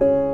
you